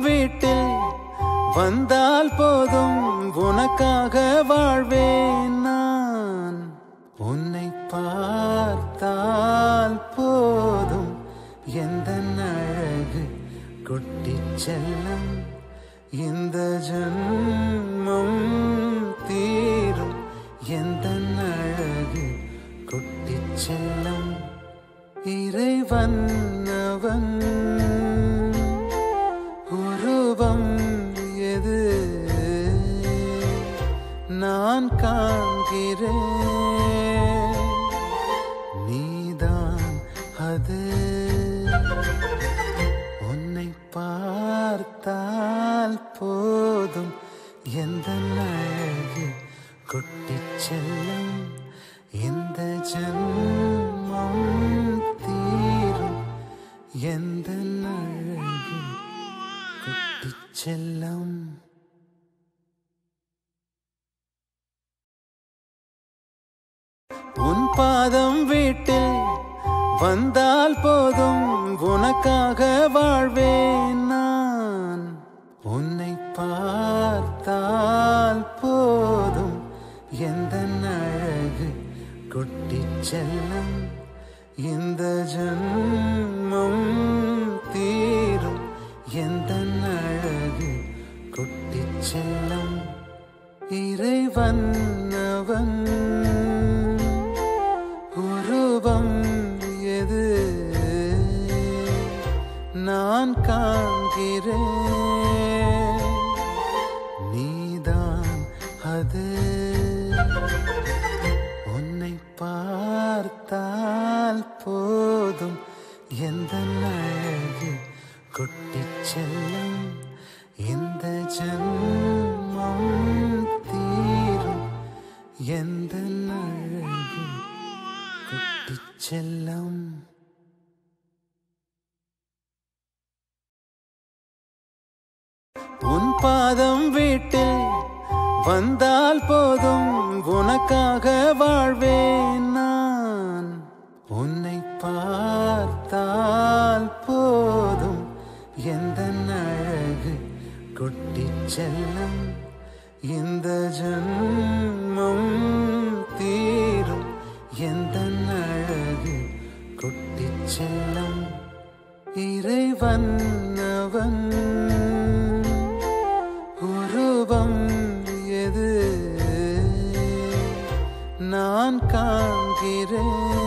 வீட்டில் வந்தால் போதும் உனக்காக வாழ்வேன் நான். உன்னை பார்த்தால் போதும் எந்த அழகு குட்டி செல்லம் இந்த ஜன்மம் தீரும் எந்த அழகு குட்டி செல்லம். இறைவன் அவன் நான் காண்கிறேன். நீதான் அது. உன்னை பார்த்தால் போதும் எந்த அழகு குட்டிச் செல்லும். இந்த ஜன்மம் தீரும். எந்த அழகு குட்டிச் செல்லும். பாதம் வீட்டில் வந்தால் போதும் உனக்காக வாழ்வேன் நான். உன்னை பார்த்தால் போதும் எந்த அழகு குட்டி செல்லம் இந்த ஜன்மம் தீரும் எந்த அழகு குட்டி செல்லம். இறைவன் அவன் அழகு குட்டிச் செல்லும் இந்த ஜன்மம் தீரும்? எந்த அழகு குட்டிச் செல்லம்? உன் பாதம் வீட்டில் வந்தால் போதும் உனக்காக வாழ்வேன் நான். உன்னை பார்த்தால் போதும். எந்த அழகு கொட்டி செல்லும். இந்த ஜன்மம் தீரும். எந்த அழகு கொட்டி செல்லும். இறைவன் அவன் உருவம் எது? நான் காண்கிறேன்.